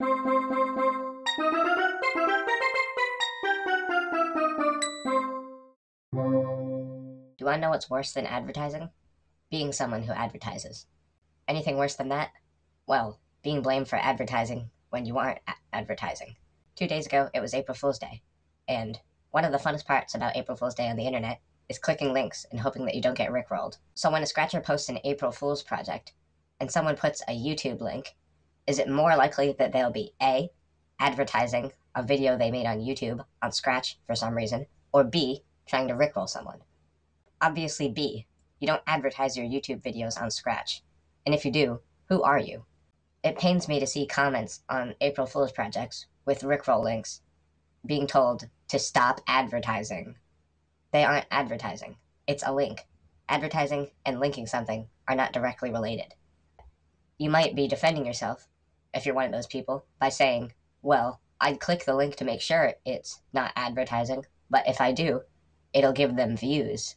Do to know what's worse than advertising? Being someone who advertises. Anything worse than that? Well, being blamed for advertising when you aren't advertising. Two days ago, it was April Fool's Day. And one of the funnest parts about April Fool's Day on the internet is clicking links and hoping that you don't get rickrolled. So when a scratcher posts an April Fool's project and someone puts a YouTube link, is it more likely that they'll be A, advertising a video they made on YouTube on Scratch for some reason, or B, trying to rickroll someone? Obviously, B. You don't advertise your YouTube videos on Scratch. And if you do, who are you? It pains me to see comments on April Fool's projects with rickroll links being told to stop advertising. They aren't advertising, it's a link. Advertising and linking something are not directly related. You might be defending yourself, if you're one of those people, by saying, well, I'd click the link to make sure it's not advertising, but if I do, it'll give them views.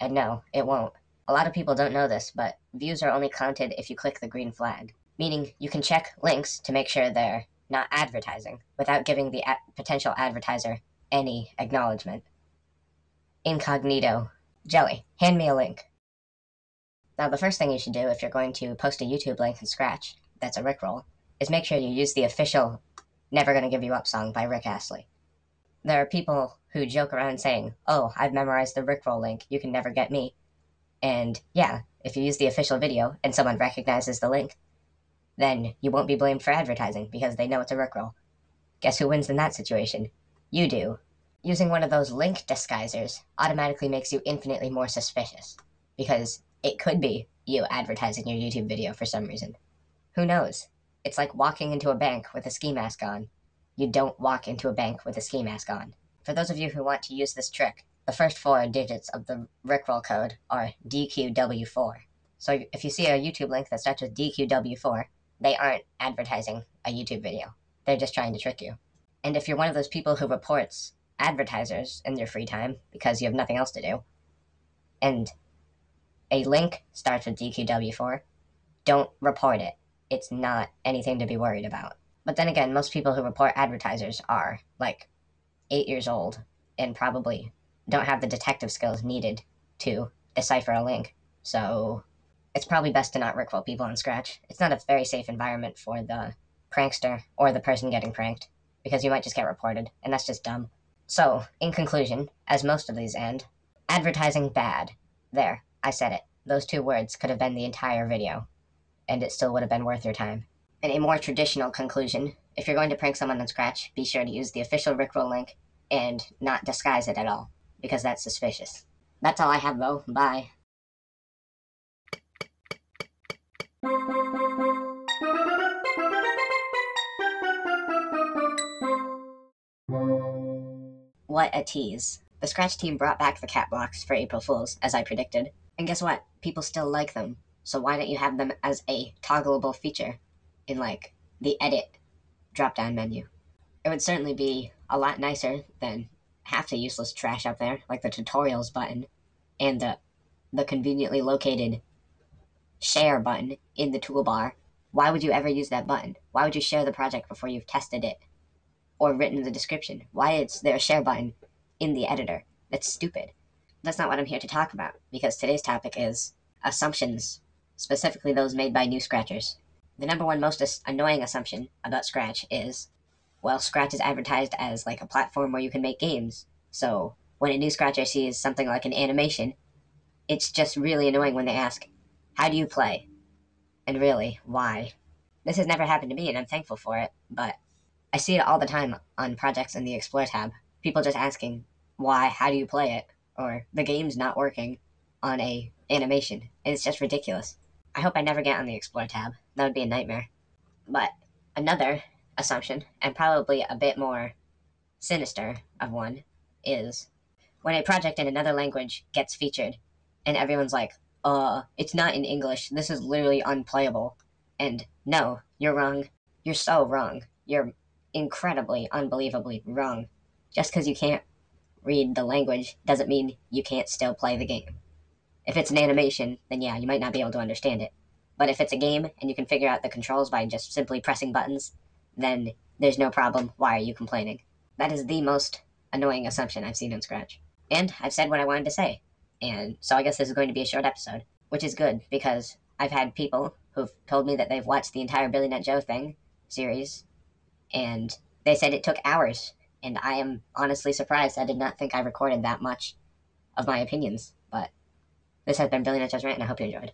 And no, it won't. A lot of people don't know this, but views are only counted if you click the green flag, meaning you can check links to make sure they're not advertising without giving the potential advertiser any acknowledgement. Incognito. Jelly, hand me a link. Now, the first thing you should do if you're going to post a YouTube link in Scratch that's a Rickroll is make sure you use the official Never Gonna Give You Up song by Rick Astley. There are people who joke around saying, Oh, I've memorized the Rickroll link, you can never get me. And yeah, if you use the official video and someone recognizes the link, then you won't be blamed for advertising because they know it's a Rickroll. Guess who wins in that situation? You do. Using one of those link disguisers automatically makes you infinitely more suspicious because it could be you advertising your YouTube video for some reason. Who knows? It's like walking into a bank with a ski mask on. You don't walk into a bank with a ski mask on. For those of you who want to use this trick, the first four digits of the Rickroll code are DQW4. So if you see a YouTube link that starts with DQW4, they aren't advertising a YouTube video. They're just trying to trick you. And if you're one of those people who reports advertisers in your free time because you have nothing else to do, and a link starts with DQW4, don't report it. It's not anything to be worried about. But then again, most people who report advertisers are like eight years old and probably don't have the detective skills needed to decipher a link. So it's probably best to not rickroll people on Scratch. It's not a very safe environment for the prankster or the person getting pranked because you might just get reported, and that's just dumb. So, in conclusion, as most of these end, advertising bad. There, I said it. Those two words could have been the entire video, and it still would have been worth your time. In a more traditional conclusion, if you're going to prank someone on Scratch, be sure to use the official Rickroll link and not disguise it at all, because that's suspicious. That's all I have, though. Bye. What a tease. The Scratch team brought back the cat blocks for April Fools, as I predicted. And guess what? People still like them. So why don't you have them as a toggleable feature in, like, the edit drop down menu? It would certainly be a lot nicer than half the useless trash up there, like the tutorials button and the, the conveniently located share button in the toolbar. Why would you ever use that button? Why would you share the project before you've tested it or written the description? Why is there a share button in the editor? That's stupid. That's not what I'm here to talk about because today's topic is assumptions, specifically those made by new scratchers. The number one most as- annoying assumption about Scratch is well, Scratch is advertised as like a platform where you can make games. So when a new scratcher sees something like an animation, it's just really annoying when they ask, How do you play? And really, why? This has never happened to me and I'm thankful for it, but I see it all the time on projects in the Explore tab. People just asking, Why? How do you play it? Or the game's not working on a animation. And it's just ridiculous. I hope I never get on the Explore tab. That would be a nightmare. But another assumption, and probably a bit more sinister of one, is when a project in another language gets featured, and everyone's like, uh, it's not in English, this is literally unplayable. And no, you're wrong. You're so wrong. You're incredibly, unbelievably wrong. Just because you can't read the language doesn't mean you can't still play the game. If it's an animation, then yeah, you might not be able to understand it. But if it's a game and you can figure out the controls by just simply pressing buttons, then there's no problem. Why are you complaining? That is the most annoying assumption I've seen in Scratch. And I've said what I wanted to say. And so I guess this is going to be a short episode, which is good because I've had people who've told me that they've watched the entire Billy Nut Joe thing series, and they said it took hours. And I am honestly surprised. I did not think I recorded that much of my opinions. But this has been Nut Rant, and I hope you enjoyed.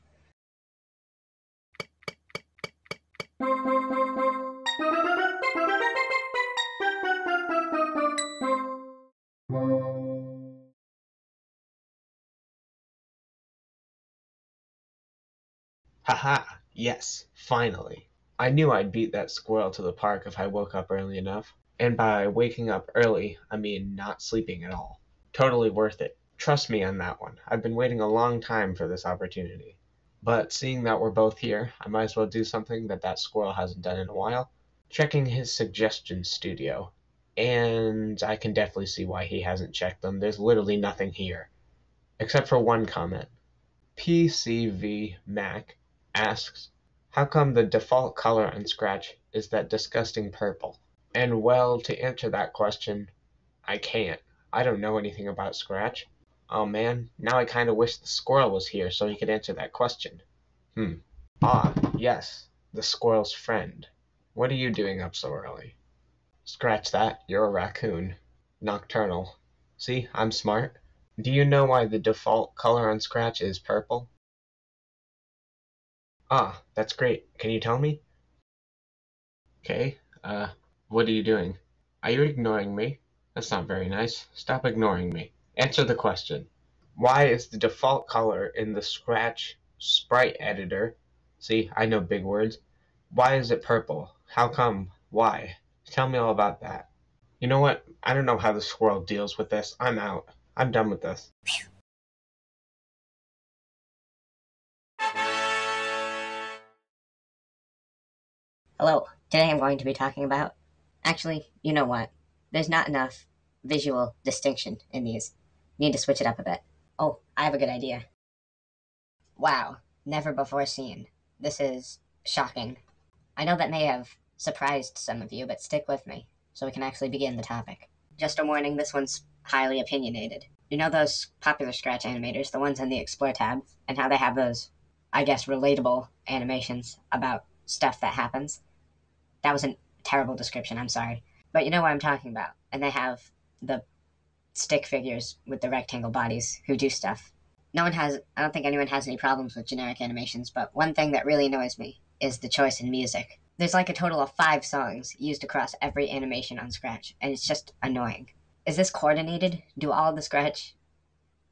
Haha, yes, finally. I knew I'd beat that squirrel to the park if I woke up early enough. And by waking up early, I mean not sleeping at all. Totally worth it. Trust me on that one. I've been waiting a long time for this opportunity. But seeing that we're both here, I might as well do something that that squirrel hasn't done in a while. Checking his suggestion studio. And I can definitely see why he hasn't checked them. There's literally nothing here. Except for one comment. PCV Mac asks, How come the default color on Scratch is that disgusting purple? And well, to answer that question, I can't. I don't know anything about Scratch. Oh man, now I kinda wish the squirrel was here so he could answer that question. Hmm. Ah, yes, the squirrel's friend. What are you doing up so early? Scratch that, you're a raccoon. Nocturnal. See, I'm smart. Do you know why the default color on Scratch is purple? Ah, that's great. Can you tell me? Okay, uh, what are you doing? Are you ignoring me? That's not very nice. Stop ignoring me. Answer the question. Why is the default color in the Scratch sprite editor, see, I know big words, why is it purple? How come? Why? Tell me all about that. You know what? I don't know how the squirrel deals with this. I'm out. I'm done with this. Hello, today I'm going to be talking about. Actually, you know what? There's not enough visual distinction in these. Need to switch it up a bit. Oh, I have a good idea. Wow, never before seen. This is shocking. I know that may have surprised some of you, but stick with me so we can actually begin the topic. Just a warning, this one's highly opinionated. You know those popular Scratch animators, the ones in the Explore tab, and how they have those, I guess, relatable animations about stuff that happens? That was a terrible description, I'm sorry. But you know what I'm talking about. And they have the stick figures with the rectangle bodies who do stuff. No one has, I don't think anyone has any problems with generic animations, but one thing that really annoys me is the choice in music. There's like a total of five songs used across every animation on Scratch, and it's just annoying. Is this coordinated? Do all the Scratch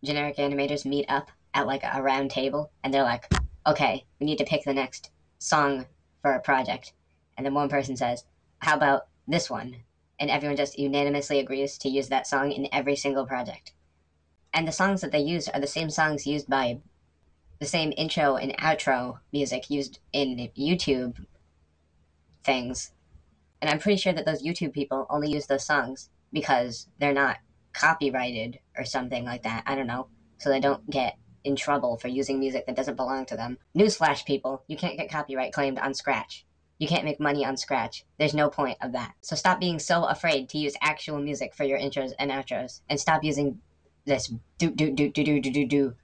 generic animators meet up at like a round table and they're like, okay, we need to pick the next song for a project. And then one person says, how about this one? And everyone just unanimously agrees to use that song in every single project. And the songs that they use are the same songs used by the same intro and outro music used in YouTube things. And I'm pretty sure that those YouTube people only use those songs because they're not copyrighted or something like that. I don't know. So they don't get in trouble for using music that doesn't belong to them. Newsflash, people, you can't get copyright claimed on Scratch. You can't make money on Scratch. There's no point of that. So stop being so afraid to use actual music for your intros and outros, and stop using this do do do do do do do do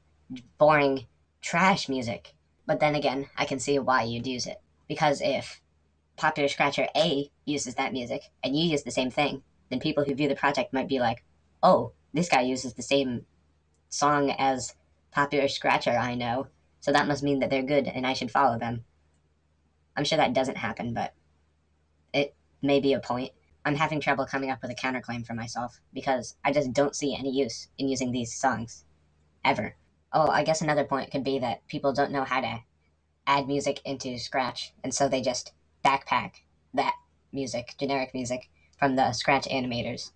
boring trash music. But then again, I can see why you'd use it. Because if Popular Scratcher A uses that music, and you use the same thing, then people who view the project might be like, oh, this guy uses the same song as Popular Scratcher I know, so that must mean that they're good and I should follow them. I'm sure that doesn't happen, but it may be a point. I'm having trouble coming up with a counterclaim for myself because I just don't see any use in using these songs. Ever. Oh, I guess another point could be that people don't know how to add music into Scratch, and so they just backpack that music, generic music, from the Scratch animators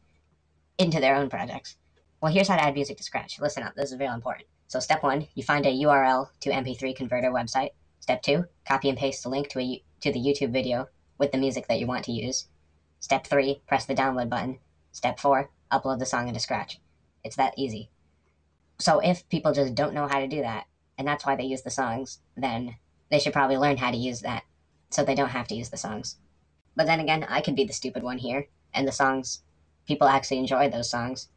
into their own projects. Well, here's how to add music to Scratch. Listen up, this is very important. So step one, you find a URL to MP3 converter website. Step two, copy and paste the link to, a, to the YouTube video with the music that you want to use. Step three, press the download button. Step four, upload the song into Scratch. It's that easy. So if people just don't know how to do that, and that's why they use the songs, then they should probably learn how to use that so they don't have to use the songs. But then again, I could be the stupid one here, and the songs, people actually enjoy those songs.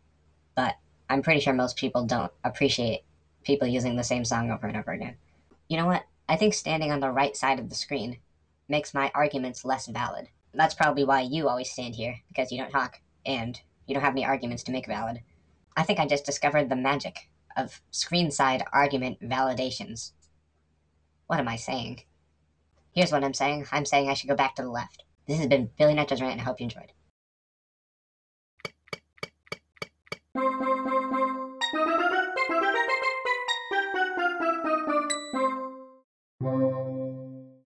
But I'm pretty sure most people don't appreciate people using the same song over and over again. You know what? I think standing on the right side of the screen makes my arguments less valid. That's probably why you always stand here, because you don't talk, and you don't have any arguments to make valid. I think I just discovered the magic of screen side argument validations. What am I saying? Here's what I'm saying. I'm saying I should go back to the left. This has been Billy Nut Joe's Rant, and I hope you enjoyed.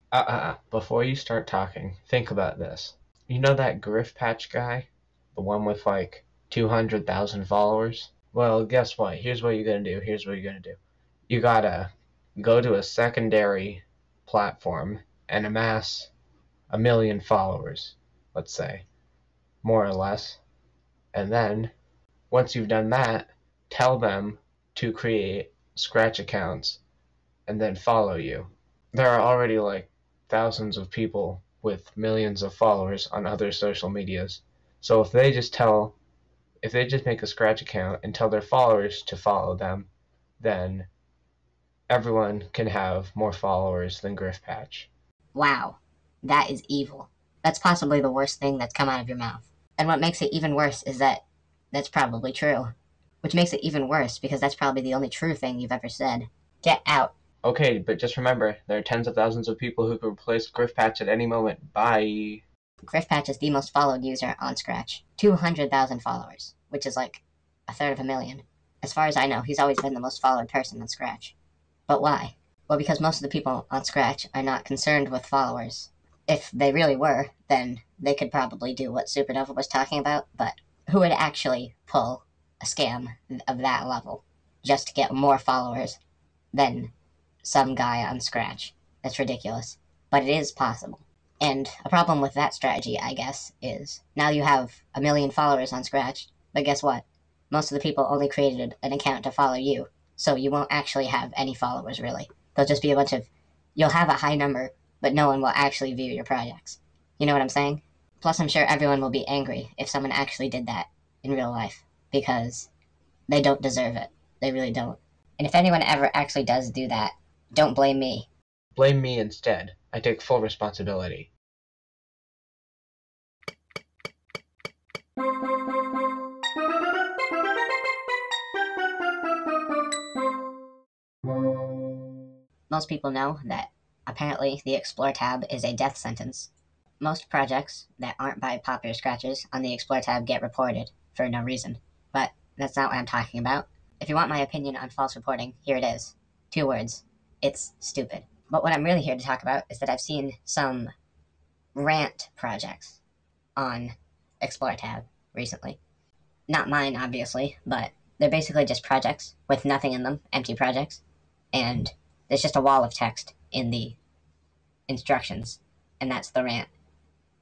Uh, uh, uh, before you start talking, think about this. You know that griffpatch guy? The one with like 200,000 followers? Well, guess what? Here's what you're gonna do. Here's what you're gonna do. You gotta go to a secondary platform and amass a million followers, let's say, more or less. And then, once you've done that, tell them to create Scratch accounts and then follow you. There are already like thousands of people with millions of followers on other social medias. So if they just tell, if they just make a Scratch account and tell their followers to follow them, then everyone can have more followers than griffpatch. Wow, that is evil. That's possibly the worst thing that's come out of your mouth. And what makes it even worse is that that's probably true. Which makes it even worse because that's probably the only true thing you've ever said. Get out. Okay, but just remember, there are tens of thousands of people who can replace griffpatch at any moment. Bye. griffpatch is the most followed user on Scratch. 200,000 followers, which is like a third of a million. As far as I know, he's always been the most followed person on Scratch. But why? Well, because most of the people on Scratch are not concerned with followers. If they really were, then they could probably do what Supernova was talking about, but who would actually pull a scam of that level just to get more followers than some guy on Scratch? That's ridiculous. But it is possible. And a problem with that strategy, I guess, is now you have a million followers on Scratch, but guess what? Most of the people only created an account to follow you, so you won't actually have any followers, really. They'll just be a bunch of. You'll have a high number, but no one will actually view your projects. You know what I'm saying? Plus, I'm sure everyone will be angry if someone actually did that in real life, because they don't deserve it. They really don't. And if anyone ever actually does do that, don't blame me. Blame me instead. I take full responsibility. Most people know that apparently the Explore tab is a death sentence. Most projects that aren't by popular scratchers on the Explore tab get reported for no reason. But that's not what I'm talking about. If you want my opinion on false reporting, here it is. Two words. It's stupid. But what I'm really here to talk about is that I've seen some rant projects on Explore tab recently. Not mine, obviously, but they're basically just projects with nothing in them, empty projects, and there's just a wall of text in the instructions, and that's the rant.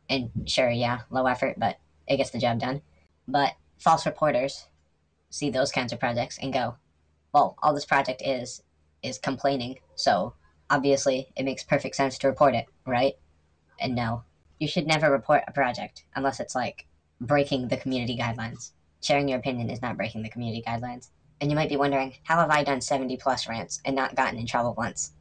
And sure, yeah, low effort, but it gets the job done. But false reporters see those kinds of projects and go, well, all this project is is complaining, so obviously it makes perfect sense to report it, right? And no, you should never report a project unless it's like breaking the community guidelines. Sharing your opinion is not breaking the community guidelines. And you might be wondering, how have I done 70 plus rants and not gotten in trouble once?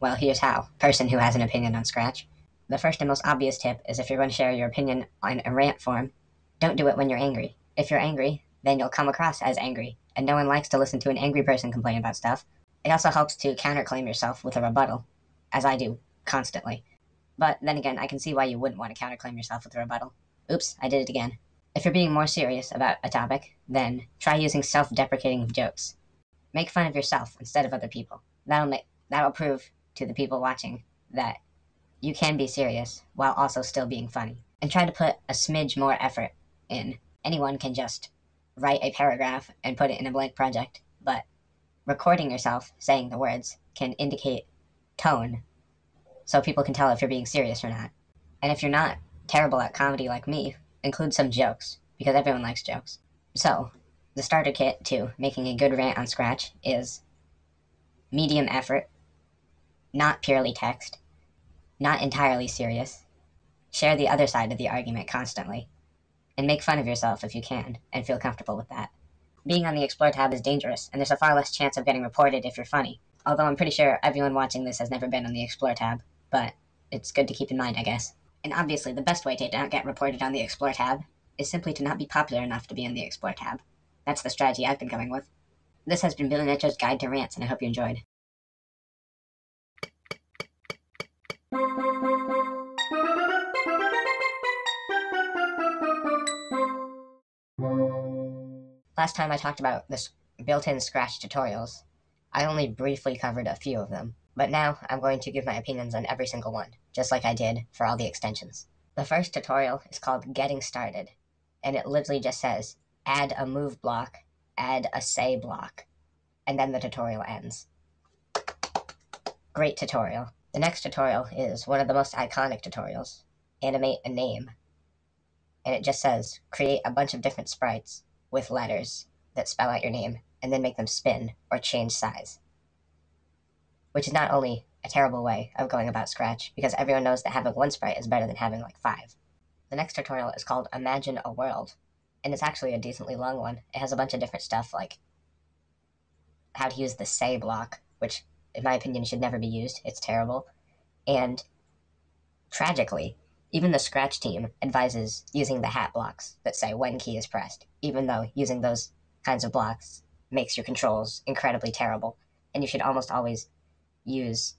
Well, here's how. Person who has an opinion on Scratch. The first and most obvious tip is if you're going to share your opinion on a rant form, don't do it when you're angry. If you're angry, then you'll come across as angry, and no one likes to listen to an angry person complain about stuff. It also helps to counterclaim yourself with a rebuttal, as I do constantly. But then again, I can see why you wouldn't want to counterclaim yourself with a rebuttal. Oops, I did it again. If you're being more serious about a topic, then try using self-deprecating jokes. Make fun of yourself instead of other people. That'll make that'll prove to the people watching that you can be serious while also still being funny. And try to put a smidge more effort in. Anyone can just write a paragraph and put it in a blank project, but recording yourself saying the words can indicate tone so people can tell if you're being serious or not. And if you're not terrible at comedy like me, include some jokes, because everyone likes jokes. So, the starter kit to making a good rant on Scratch is medium effort, not purely text, not entirely serious, share the other side of the argument constantly, and make fun of yourself if you can, and feel comfortable with that. Being on the Explore tab is dangerous, and there's a far less chance of getting reported if you're funny. Although I'm pretty sure everyone watching this has never been on the Explore tab, but it's good to keep in mind, I guess. And obviously, the best way to not get reported on the Explore tab is simply to not be popular enough to be on the Explore tab. That's the strategy I've been going with. This has been Billy Nut Joe's Guide to Rants, and I hope you enjoyed. Last time I talked about the built-in Scratch tutorials, I only briefly covered a few of them, but now I'm going to give my opinions on every single one, just like I did for all the extensions. The first tutorial is called Getting Started, and it literally just says, add a move block, add a say block, and then the tutorial ends. Great tutorial. The next tutorial is one of the most iconic tutorials, Animate a Name. And it just says, create a bunch of different sprites with letters that spell out your name, and then make them spin or change size. Which is not only a terrible way of going about Scratch, because everyone knows that having one sprite is better than having like five. The next tutorial is called Imagine a World, and it's actually a decently long one. It has a bunch of different stuff like how to use the say block, which in my opinion should never be used. It's terrible. And tragically, even the Scratch team advises using the hat blocks that say when key is pressed, even though using those kinds of blocks makes your controls incredibly terrible, and you should almost always use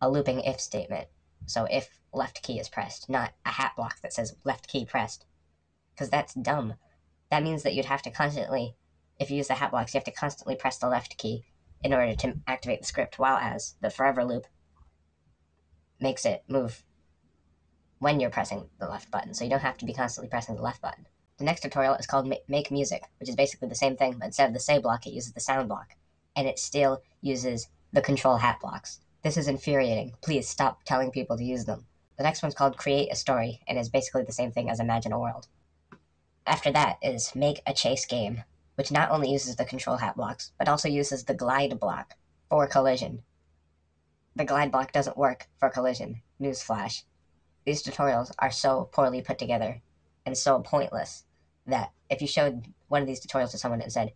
a looping if statement. So if left key is pressed, not a hat block that says left key pressed. Because that's dumb. That means that you'd have to constantly, if you use the hat blocks, you have to constantly press the left key in order to activate the script, while as the forever loop makes it move when you're pressing the left button, so you don't have to be constantly pressing the left button. The next tutorial is called Make Music, which is basically the same thing, but instead of the say block, it uses the sound block, and it still uses the control hat blocks. This is infuriating. Please stop telling people to use them. The next one's called Create a Story, and is basically the same thing as Imagine a World. After that is Make a Chase Game, which not only uses the control hat blocks, but also uses the glide block for collision. The glide block doesn't work for collision. Newsflash. These tutorials are so poorly put together and so pointless that if you showed one of these tutorials to someone and said,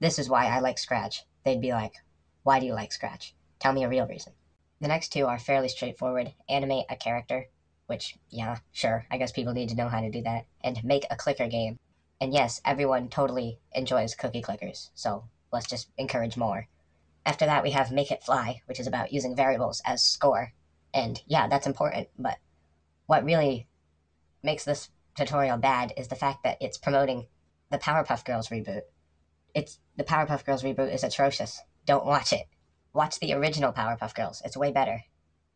This is why I like Scratch, they'd be like, Why do you like Scratch? Tell me a real reason. The next two are fairly straightforward animate a character, which, yeah, sure, I guess people need to know how to do that, and make a clicker game. And yes, everyone totally enjoys cookie clickers, so let's just encourage more. After that, we have Make It Fly, which is about using variables as score. And yeah, that's important, but what really makes this tutorial bad is the fact that it's promoting the Powerpuff Girls reboot. It's the Powerpuff Girls reboot is atrocious. Don't watch it. Watch the original Powerpuff Girls. It's way better.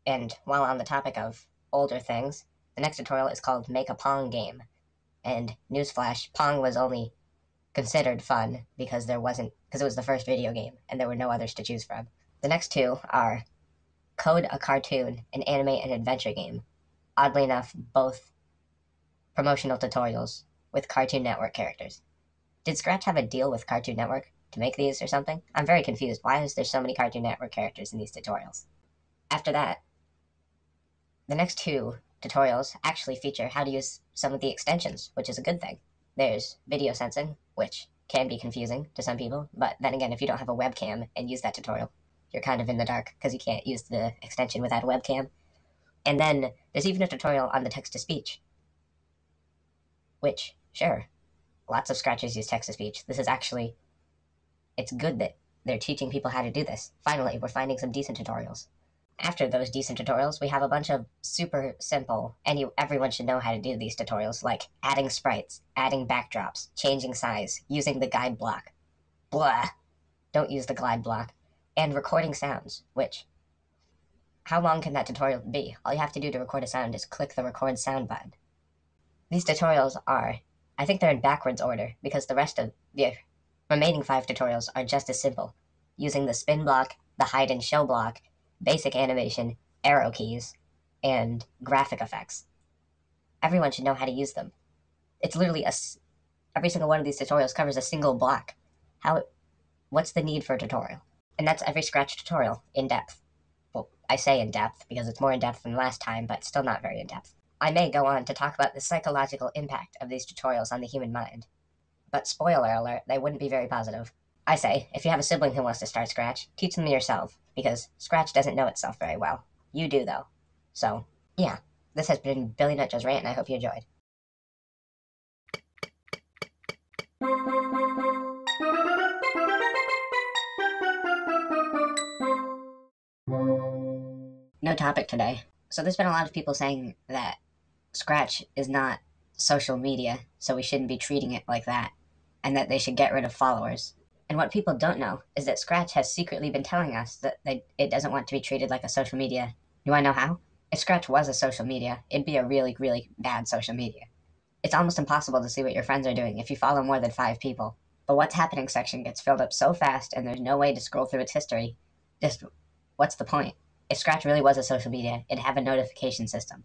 And while on the topic of older things, the next tutorial is called Make a Pong Game. And newsflash, Pong was only considered fun because there wasn't because it was the first video game and there were no others to choose from. The next two are Code a Cartoon and Animate an Adventure Game. Oddly enough, both promotional tutorials with Cartoon Network characters. Did Scratch have a deal with Cartoon Network to make these or something? I'm very confused. Why is there so many Cartoon Network characters in these tutorials? After that, the next two tutorials actually feature how to use some of the extensions, which is a good thing. There's video sensing, which can be confusing to some people, but then again, if you don't have a webcam and use that tutorial, you're kind of in the dark because you can't use the extension without a webcam. And then there's even a tutorial on the text to speech, which, sure, lots of scratchers use text to speech. This is actually, it's good that they're teaching people how to do this. Finally, we're finding some decent tutorials. After those decent tutorials, we have a bunch of super simple, and you, everyone should know how to do these tutorials, like adding sprites, adding backdrops, changing size, using the glide block. Blah! Don't use the glide block. And recording sounds, which, how long can that tutorial be? All you have to do to record a sound is click the record sound button. These tutorials are, I think they're in backwards order, because the rest of the remaining five tutorials are just as simple, using the spin block, the hide and show block, basic animation, arrow keys, and graphic effects. Everyone should know how to use them. It's literally a, every single one of these tutorials covers a single block. How, what's the need for a tutorial? And that's every Scratch tutorial in depth. Well, I say in depth because it's more in depth than last time, but still not very in depth. I may go on to talk about the psychological impact of these tutorials on the human mind. But spoiler alert, they wouldn't be very positive. I say, if you have a sibling who wants to start Scratch, teach them yourself, because Scratch doesn't know itself very well. You do, though. So, yeah, this has been Billy Nut Joe's Rant, and I hope you enjoyed. No topic today. So there's been a lot of people saying that Scratch is not social media, so we shouldn't be treating it like that, and that they should get rid of followers. And what people don't know is that Scratch has secretly been telling us that they, it doesn't want to be treated like a social media. Do I know how? If Scratch was a social media, it'd be a really, really bad social media. It's almost impossible to see what your friends are doing if you follow more than five people. But What's Happening section gets filled up so fast and there's no way to scroll through its history. Just, what's the point? If Scratch really was a social media, it'd have a notification system.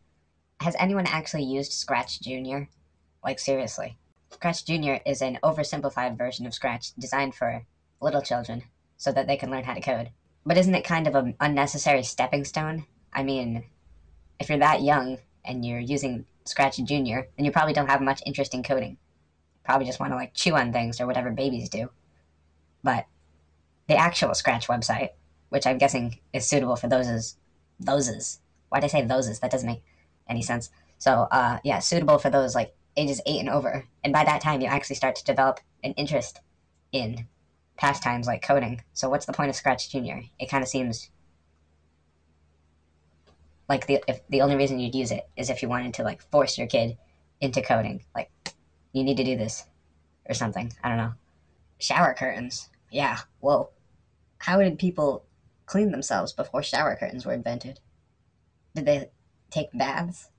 Has anyone actually used Scratch Junior? Like, seriously. Scratch Junior is an oversimplified version of Scratch designed for little children so that they can learn how to code. But isn't it kind of an unnecessary stepping stone? I mean, if you're that young and you're using Scratch Junior, then you probably don't have much interest in coding. Probably just want to like chew on things or whatever babies do. But the actual Scratch website, which I'm guessing is suitable for those is thoses. Why did I say thoses? That doesn't make any sense. So uh, yeah, suitable for those like ages eight and over. And by that time, you actually start to develop an interest in pastimes like coding. So what's the point of Scratch Junior? It kind of seems like the if the only reason you'd use it is if you wanted to like force your kid into coding. Like you need to do this or something. I don't know. Shower curtains. Yeah. Whoa. How did people clean themselves before shower curtains were invented? Did they take baths?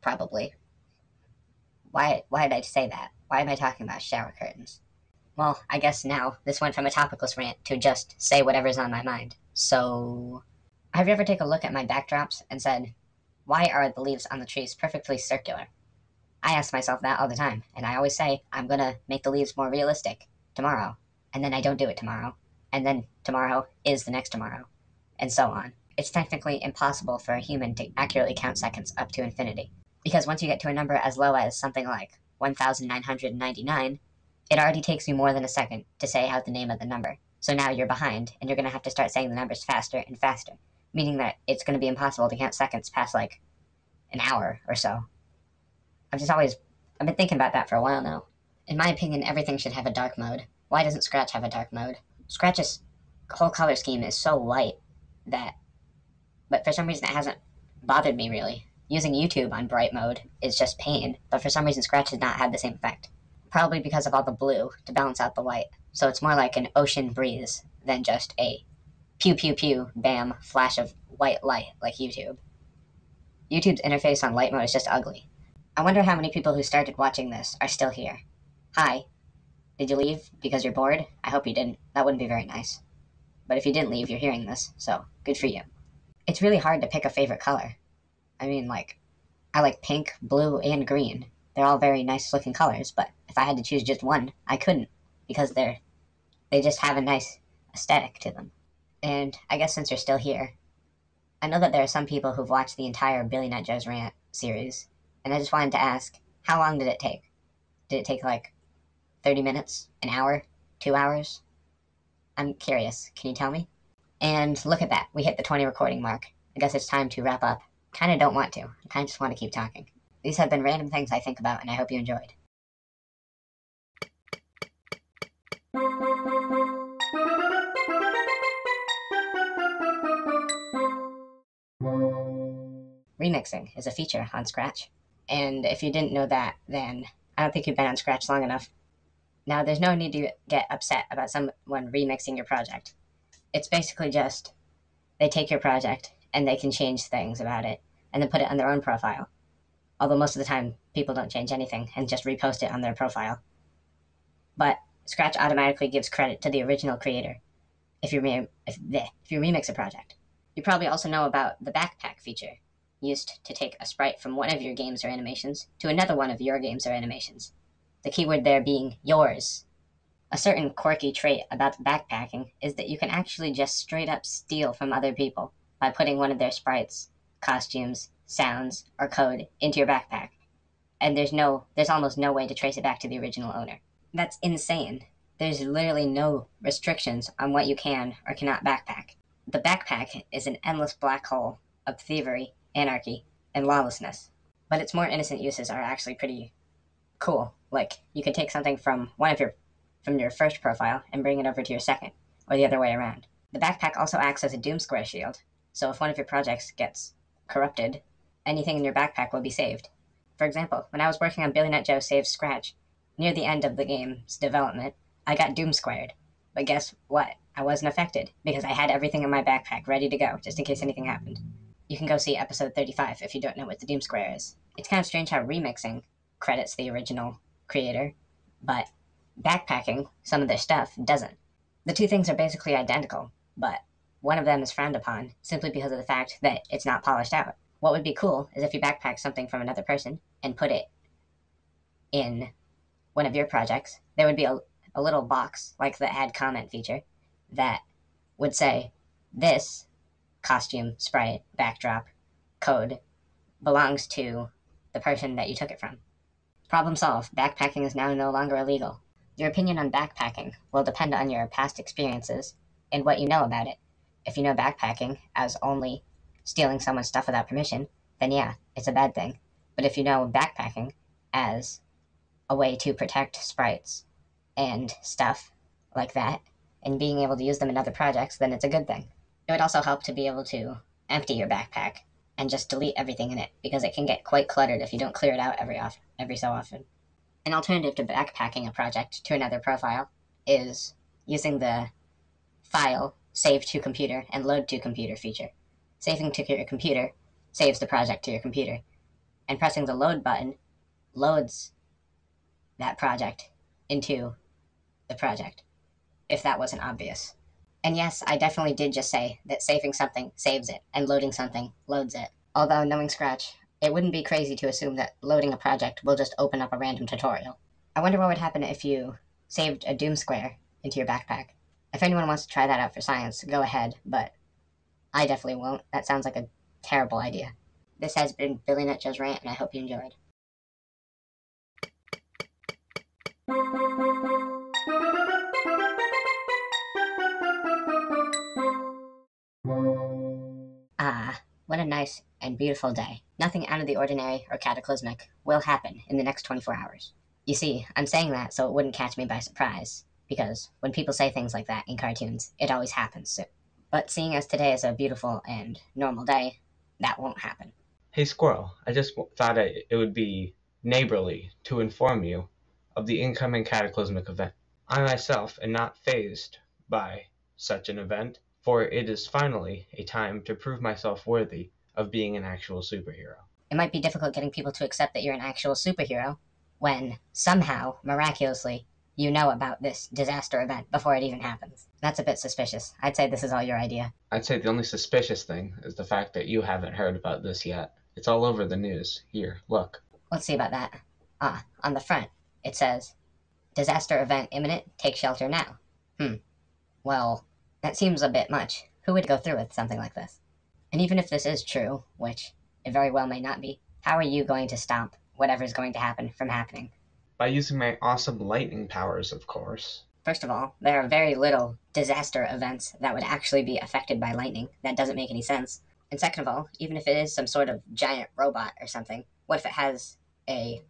Probably. Why why did I say that? Why am I talking about shower curtains? Well, I guess now this went from a topicless rant to just say whatever's on my mind. So have you ever taken a look at my backdrops and said, why are the leaves on the trees perfectly circular? I ask myself that all the time, and I always say, I'm gonna make the leaves more realistic tomorrow, and then I don't do it tomorrow, and then tomorrow is the next tomorrow, and so on. It's technically impossible for a human to accurately count seconds up to infinity because once you get to a number as low as something like 1999, it already takes you more than a second to say out the name of the number. So now you're behind, and you're going to have to start saying the numbers faster and faster, meaning that it's going to be impossible to count seconds past like an hour or so. I've just always, I've been thinking about that for a while now. In my opinion, everything should have a dark mode. Why doesn't Scratch have a dark mode? Scratch's whole color scheme is so light that, but for some reason it hasn't bothered me really using YouTube on bright mode is just pain, but for some reason Scratch has not had the same effect. Probably because of all the blue to balance out the white. So it's more like an ocean breeze than just a pew pew pew bam flash of white light like YouTube. YouTube's interface on light mode is just ugly. I wonder how many people who started watching this are still here. Hi. Did you leave because you're bored? I hope you didn't. That wouldn't be very nice. But if you didn't leave, you're hearing this, so good for you. It's really hard to pick a favorite color. I mean, like, I like pink, blue, and green. They're all very nice looking colors, but if I had to choose just one, I couldn't because they're they just have a nice aesthetic to them. And I guess since you're still here, I know that there are some people who've watched the entire Billy Nut Joe's Rant series, and I just wanted to ask, how long did it take? Did it take like 30 minutes, an hour, two hours? I'm curious. Can you tell me? And look at that. We hit the 20 recording mark. I guess it's time to wrap up. Kind of don't want to. I kind of just want to keep talking. These have been random things I think about, and I hope you enjoyed. Remixing is a feature on Scratch. And if you didn't know that, then I don't think you've been on Scratch long enough. Now, there's no need to get upset about someone remixing your project. It's basically just they take your project and they can change things about it and then put it on their own profile. Although most of the time people don't change anything and just repost it on their profile. But Scratch automatically gives credit to the original creator if you re- if, bleh, if you remix a project. You probably also know about the backpack feature, used to take a sprite from one of your games or animations to another one of your games or animations. The keyword there being yours. A certain quirky trait about backpacking is that you can actually just straight up steal from other people by putting one of their sprites, costumes, sounds, or code into your backpack. And there's no there's almost no way to trace it back to the original owner. That's insane. There's literally no restrictions on what you can or cannot backpack. The backpack is an endless black hole of thievery, anarchy, and lawlessness. But its more innocent uses are actually pretty cool. Like you could take something from one of your from your first profile and bring it over to your second, or the other way around. The backpack also acts as a doom square shield, so if one of your projects gets corrupted, anything in your backpack will be saved. For example, when I was working on BillionetJoe Joe Saves Scratch, near the end of the game's development, I got doom squared. But guess what? I wasn't affected because I had everything in my backpack ready to go just in case anything happened. You can go see episode 35 if you don't know what the doom square is. It's kind of strange how remixing credits the original creator, but backpacking some of their stuff doesn't. The two things are basically identical, but one of them is frowned upon simply because of the fact that it's not polished out. What would be cool is if you backpack something from another person and put it in one of your projects. There would be a, a little box like the add comment feature that would say, This costume, sprite, backdrop, code belongs to the person that you took it from. Problem solved. Backpacking is now no longer illegal. Your opinion on backpacking will depend on your past experiences and what you know about it. If you know backpacking as only stealing someone's stuff without permission, then yeah, it's a bad thing. But if you know backpacking as a way to protect sprites and stuff like that, and being able to use them in other projects, then it's a good thing. It would also help to be able to empty your backpack and just delete everything in it because it can get quite cluttered if you don't clear it out every off- every so often. An alternative to backpacking a project to another profile is using the file save to computer and load to computer feature. Saving to your computer saves the project to your computer, and pressing the load button loads that project into the project, if that wasn't obvious. And yes, I definitely did just say that saving something saves it, and loading something loads it. Although, knowing Scratch, it wouldn't be crazy to assume that loading a project will just open up a random tutorial. I wonder what would happen if you saved a Doom Square into your backpack. If anyone wants to try that out for science, go ahead, but I definitely won't. That sounds like a terrible idea. This has been Billy Nut Joe's Rant, and I hope you enjoyed. Ah, what a nice and beautiful day. Nothing out of the ordinary or cataclysmic will happen in the next 24 hours. You see, I'm saying that so it wouldn't catch me by surprise, because when people say things like that in cartoons, it always happens. But seeing as today is a beautiful and normal day, that won't happen. Hey Squirrel, I just thought it would be neighborly to inform you of the incoming cataclysmic event. I myself am not phased by such an event, for it is finally a time to prove myself worthy of being an actual superhero. It might be difficult getting people to accept that you're an actual superhero when somehow, miraculously, you know about this disaster event before it even happens. That's a bit suspicious. I'd say this is all your idea. I'd say the only suspicious thing is the fact that you haven't heard about this yet. It's all over the news. Here, look. Let's see about that. Ah, on the front, it says, Disaster event imminent, take shelter now. Hmm. Well, that seems a bit much. Who would go through with something like this? And even if this is true, which it very well may not be, how are you going to stop whatever's going to happen from happening? By using my awesome lightning powers, of course. First of all, there are very little disaster events that would actually be affected by lightning. That doesn't make any sense. And second of all, even if it is some sort of giant robot or something, what if it has a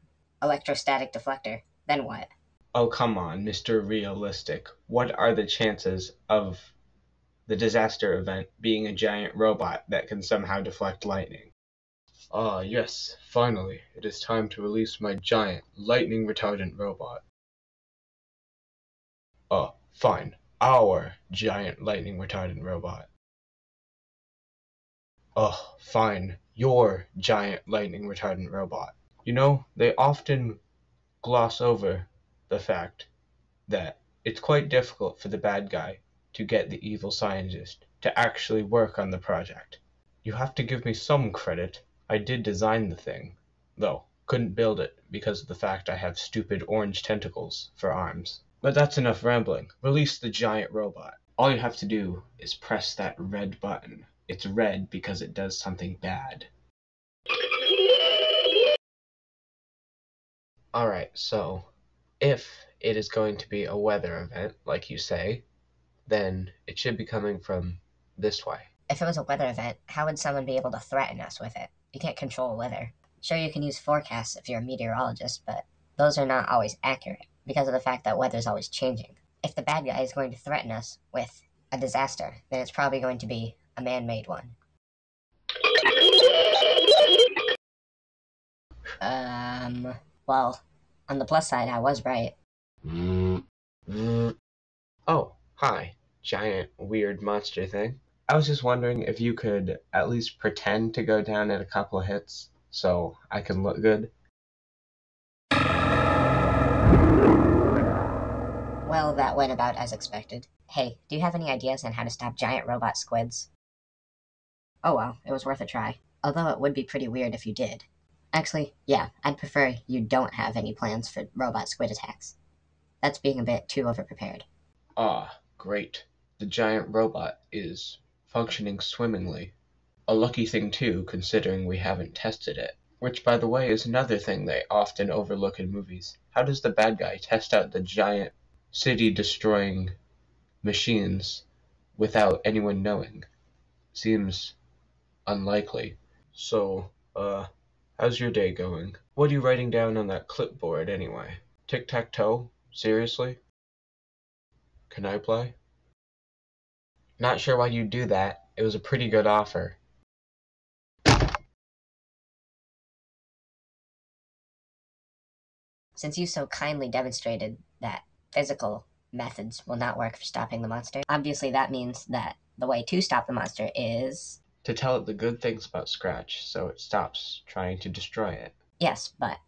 electrostatic deflector? Then what? Oh, come on, Mr. Realistic. What are the chances of the disaster event being a giant robot that can somehow deflect lightning. Ah, yes, finally, it is time to release my giant, lightning retardant robot. Oh, fine, our giant lightning retardant robot. Oh, fine, your giant lightning retardant robot. You know, they often gloss over the fact that it's quite difficult for the bad guy to get the evil scientist to actually work on the project. You have to give me some credit. I did design the thing, though couldn't build it because of the fact I have stupid orange tentacles for arms. But that's enough rambling. Release the giant robot. All you have to do is press that red button It's red because it does something bad. Alright, so if it is going to be a weather event, like you say, then it should be coming from this way. If it was a weather event, how would someone be able to threaten us with it? You can't control weather. Sure, you can use forecasts if you're a meteorologist, but those are not always accurate because of the fact that weather is always changing. If the bad guy is going to threaten us with a disaster, then it's probably going to be a man made one. Um, well, on the plus side, I was right. Oh, hi, giant weird monster thing. I was just wondering if you could at least pretend to go down at a couple of hits so I can look good. Well, that went about as expected. Hey, do you have any ideas on how to stop giant robot squids? Oh well, it was worth a try. Although it would be pretty weird if you did. Actually, yeah, I'd prefer you don't have any plans for robot squid attacks. That's being a bit too overprepared. Ah, great. The giant robot is functioning swimmingly. A lucky thing, too, considering we haven't tested it. Which, by the way, is another thing they often overlook in movies. How does the bad guy test out the giant, city destroying machines without anyone knowing? Seems unlikely. So, uh, how's your day going? What are you writing down on that clipboard anyway? Tic tac toe? Seriously? Can I play? Not sure why you'd do that. It was a pretty good offer. Since you so kindly demonstrated that physical methods will not work for stopping the monster, obviously that means that the way to stop the monster is. To tell it the good things about Scratch so it stops trying to destroy it. Yes, but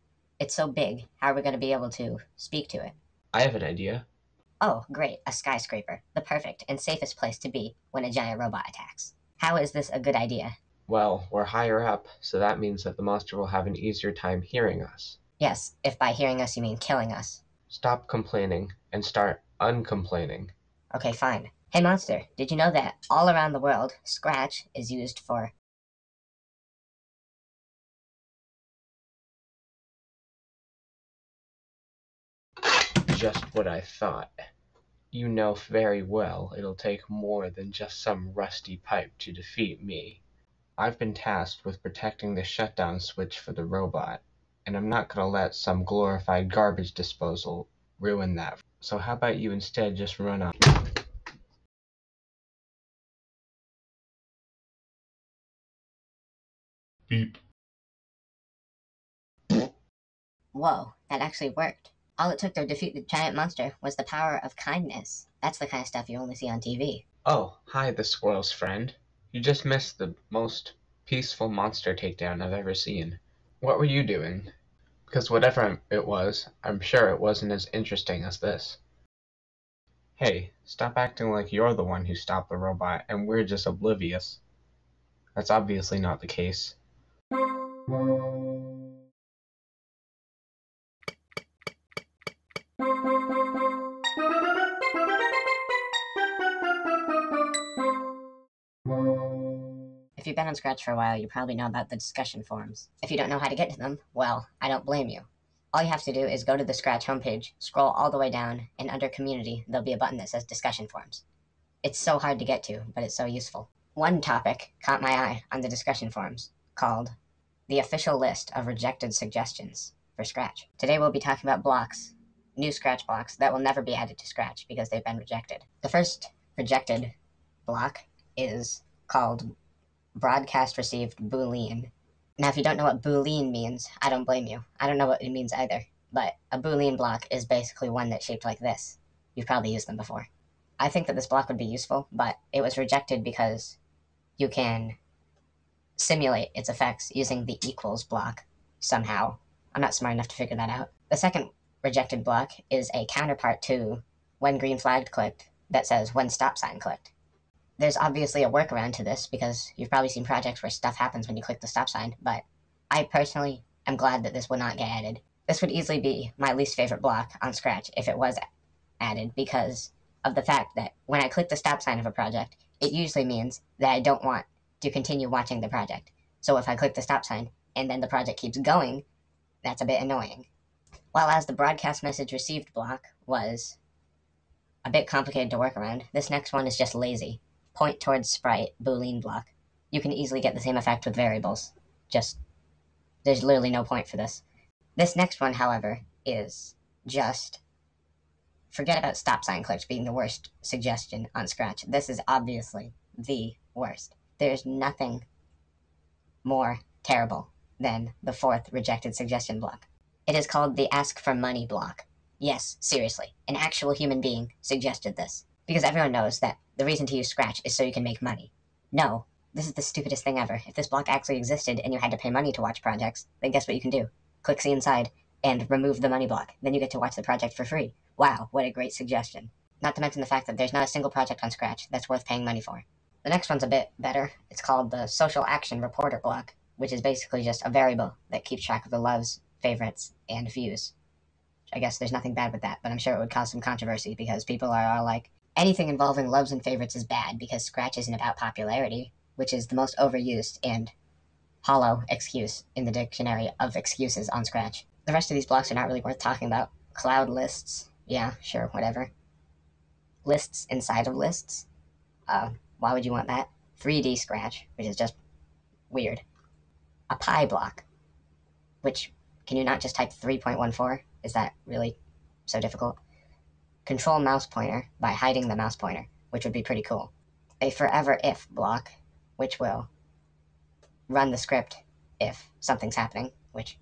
it's so big, how are we going to be able to speak to it? I have an idea. Oh, great, a skyscraper. The perfect and safest place to be when a giant robot attacks. How is this a good idea? Well, we're higher up, so that means that the monster will have an easier time hearing us. Yes, if by hearing us you mean killing us. Stop complaining and start uncomplaining. Okay, fine. Hey, monster, did you know that all around the world, Scratch is used for. Just what I thought. You know very well it'll take more than just some rusty pipe to defeat me. I've been tasked with protecting the shutdown switch for the robot, and I'm not gonna let some glorified garbage disposal ruin that. So how about you instead just run up? Beep. Whoa, that actually worked. All it took to defeat the giant monster was the power of kindness. That's the kind of stuff you only see on TV. Oh, hi, the squirrel's friend. You just missed the most peaceful monster takedown I've ever seen. What were you doing? Because whatever it was, I'm sure it wasn't as interesting as this. Hey, stop acting like you're the one who stopped the robot and we're just oblivious. That's obviously not the case. If you've been on Scratch for a while, you probably know about the discussion forums. If you don't know how to get to them, well, I don't blame you. All you have to do is go to the Scratch homepage, scroll all the way down, and under Community, there'll be a button that says Discussion Forums. It's so hard to get to, but it's so useful. One topic caught my eye on the discussion forums called The Official List of Rejected Suggestions for Scratch. Today we'll be talking about blocks, new Scratch blocks that will never be added to Scratch because they've been rejected. The first rejected block is called Broadcast Received Boolean. Now, if you don't know what Boolean means, I don't blame you. I don't know what it means either. But a Boolean block is basically one that's shaped like this. You've probably used them before. I think that this block would be useful, but it was rejected because you can simulate its effects using the equals block somehow. I'm not smart enough to figure that out. The second rejected block is a counterpart to when green flag clicked that says when stop sign clicked. There's obviously a workaround to this because you've probably seen projects where stuff happens when you click the stop sign, but I personally am glad that this will not get added. This would easily be my least favorite block on Scratch if it was added because of the fact that when I click the stop sign of a project, it usually means that I don't want to continue watching the project. So if I click the stop sign and then the project keeps going, that's a bit annoying. While as the broadcast message received block was a bit complicated to work around, this next one is just lazy. Point towards sprite, boolean block. You can easily get the same effect with variables. Just, there's literally no point for this. This next one, however, is just forget about stop sign clicks being the worst suggestion on Scratch. This is obviously the worst. There's nothing more terrible than the fourth rejected suggestion block. It is called the ask for money block. Yes, seriously, an actual human being suggested this. Because everyone knows that the reason to use Scratch is so you can make money. No, this is the stupidest thing ever. If this block actually existed and you had to pay money to watch projects, then guess what you can do? Click see inside and remove the money block. Then you get to watch the project for free. Wow, what a great suggestion. Not to mention the fact that there's not a single project on Scratch that's worth paying money for. The next one's a bit better. It's called the Social Action Reporter block, which is basically just a variable that keeps track of the loves, favorites, and views. I guess there's nothing bad with that, but I'm sure it would cause some controversy because people are all like, anything involving loves and favorites is bad because Scratch isn't about popularity, which is the most overused and hollow excuse in the dictionary of excuses on Scratch. The rest of these blocks are not really worth talking about. Cloud lists, yeah, sure, whatever. Lists inside of lists, uh, why would you want that? 3D Scratch, which is just weird. A pi block, which can you not just type 3.14? Is that really so difficult? Control mouse pointer by hiding the mouse pointer, which would be pretty cool. A forever if block, which will run the script if something's happening, which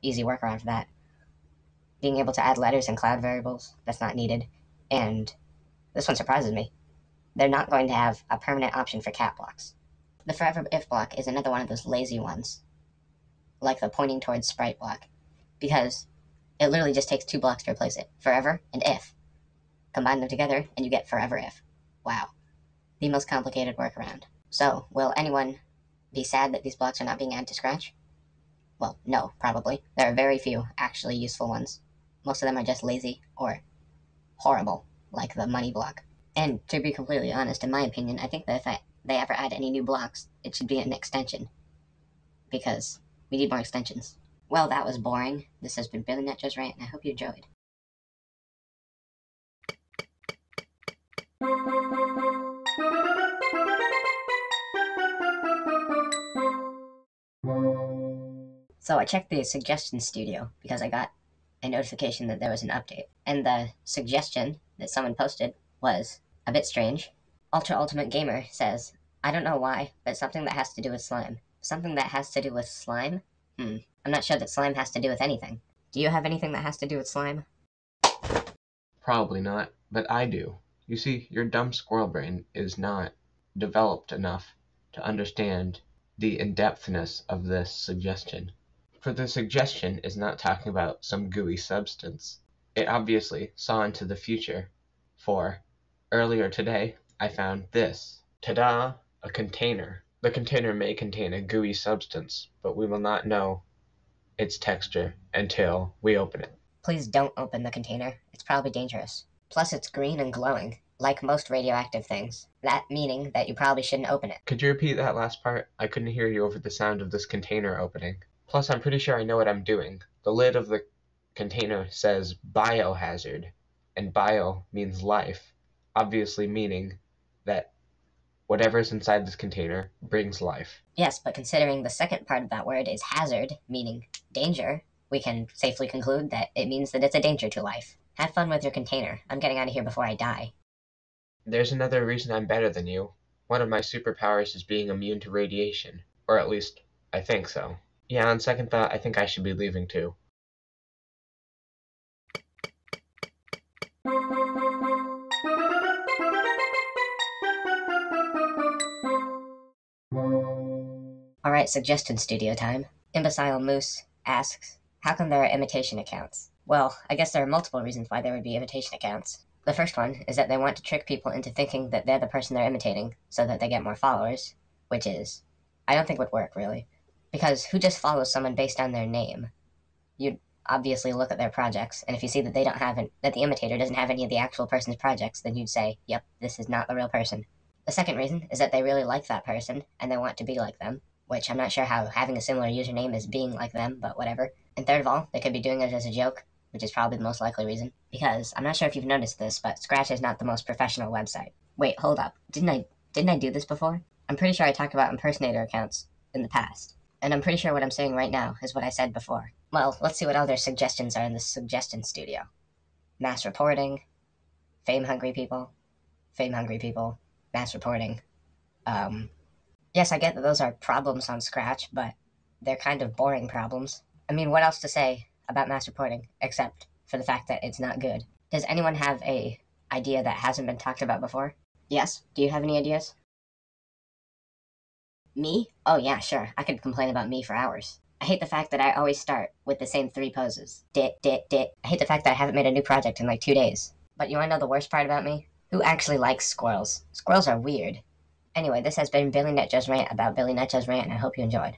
easy workaround for that. Being able to add letters and cloud variables, that's not needed. And this one surprises me. They're not going to have a permanent option for cat blocks. The forever if block is another one of those lazy ones, like the pointing towards sprite block, because it literally just takes two blocks to replace it forever and if. Combine them together, and you get forever if. Wow. The most complicated workaround. So, will anyone be sad that these blocks are not being added to Scratch? Well, no, probably. There are very few actually useful ones. Most of them are just lazy or horrible, like the money block. And to be completely honest, in my opinion, I think that if I, they ever add any new blocks, it should be an extension. Because we need more extensions. Well, that was boring. This has been Billy Nut Joe's Rant, and I hope you enjoyed. So I checked the suggestion studio because I got a notification that there was an update. And the suggestion that someone posted was a bit strange. Ultra Ultimate Gamer says, I don't know why, but something that has to do with slime. Something that has to do with slime? Hmm. I'm not sure that slime has to do with anything. Do you have anything that has to do with slime? Probably not, but I do. You see, your dumb squirrel brain is not developed enough to understand the in-depthness of this suggestion. For the suggestion is not talking about some gooey substance. It obviously saw into the future, for earlier today I found this. Ta-da! A container. The container may contain a gooey substance, but we will not know its texture until we open it. Please don't open the container. It's probably dangerous. Plus, it's green and glowing, like most radioactive things. That meaning that you probably shouldn't open it. Could you repeat that last part? I couldn't hear you over the sound of this container opening. Plus, I'm pretty sure I know what I'm doing. The lid of the container says biohazard, and bio means life, obviously meaning that whatever is inside this container brings life. Yes, but considering the second part of that word is hazard, meaning danger, we can safely conclude that it means that it's a danger to life. Have fun with your container. I'm getting out of here before I die. There's another reason I'm better than you. One of my superpowers is being immune to radiation. Or at least, I think so. Yeah, on second thought, I think I should be leaving too. Alright, suggestion studio time. Imbecile Moose asks, How come there are imitation accounts? Well, I guess there are multiple reasons why there would be imitation accounts. The first one is that they want to trick people into thinking that they're the person they're imitating so that they get more followers, which is, I don't think would work really. Because who just follows someone based on their name? You'd obviously look at their projects, and if you see that they don't have, an, that the imitator doesn't have any of the actual person's projects, then you'd say, yep, this is not the real person. The second reason is that they really like that person and they want to be like them, which I'm not sure how having a similar username is being like them, but whatever. And third of all, they could be doing it as a joke, which is probably the most likely reason. Because I'm not sure if you've noticed this, but Scratch is not the most professional website. Wait, hold up. Didn't I didn't I do this before? I'm pretty sure I talked about impersonator accounts in the past. And I'm pretty sure what I'm saying right now is what I said before. Well, let's see what other suggestions are in the suggestion studio. Mass reporting, fame hungry people, fame hungry people, mass reporting. Um, yes, I get that those are problems on Scratch, but they're kind of boring problems. I mean, what else to say about mass reporting except for the fact that it's not good? Does anyone have a idea that hasn't been talked about before? Yes. Do you have any ideas? Me? Oh yeah, sure. I could complain about me for hours. I hate the fact that I always start with the same three poses. Dit, dit, dit. I hate the fact that I haven't made a new project in like two days. But you wanna know the worst part about me? Who actually likes squirrels? Squirrels are weird. Anyway, this has been Billy Nut Joe's rant about Billy Nut Joe's rant, and I hope you enjoyed.